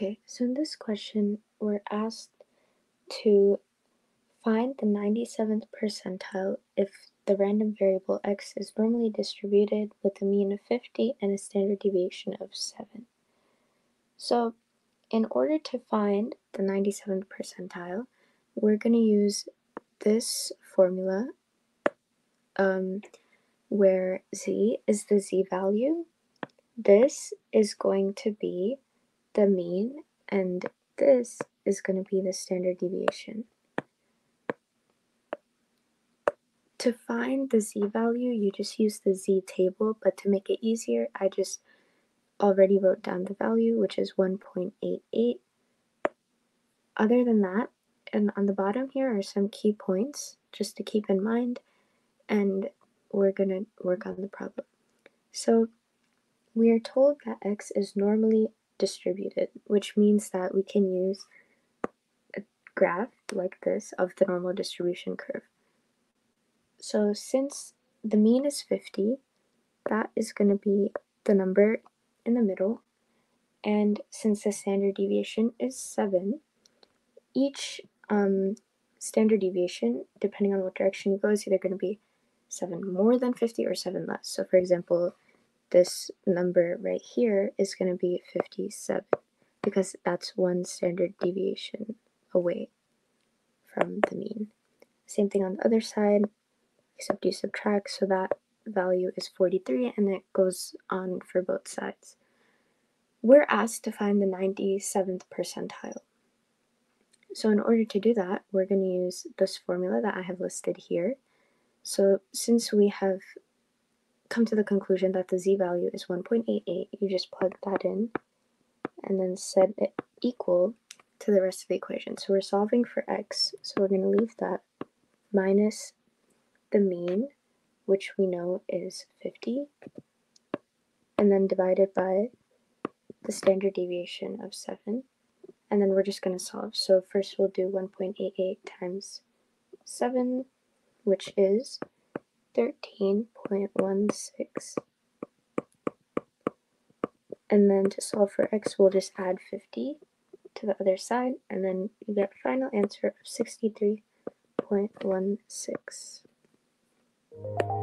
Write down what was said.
Okay, so in this question, we're asked to find the 97th percentile if the random variable x is normally distributed with a mean of 50 and a standard deviation of 7. So in order to find the 97th percentile, we're going to use this formula um, where z is the z-value. This is going to be the mean, and this is going to be the standard deviation. To find the z-value, you just use the z-table, but to make it easier, I just already wrote down the value, which is 1.88. Other than that, and on the bottom here are some key points just to keep in mind, and we're going to work on the problem. So we are told that x is normally distributed, which means that we can use a graph like this of the normal distribution curve. So since the mean is 50, that is going to be the number in the middle. And since the standard deviation is 7, each um, standard deviation, depending on what direction you go, is either going to be 7 more than 50 or 7 less. So for example, this number right here is going to be 57 because that's one standard deviation away from the mean. Same thing on the other side, except you subtract, so that value is 43 and it goes on for both sides. We're asked to find the 97th percentile. So in order to do that, we're going to use this formula that I have listed here. So since we have come to the conclusion that the z-value is 1.88, you just plug that in and then set it equal to the rest of the equation. So we're solving for x, so we're going to leave that minus the mean, which we know is 50, and then divided by the standard deviation of 7, and then we're just going to solve. So first we'll do 1.88 times 7, which is 13.16. And then to solve for x, we'll just add 50 to the other side, and then you get a final answer of 63.16.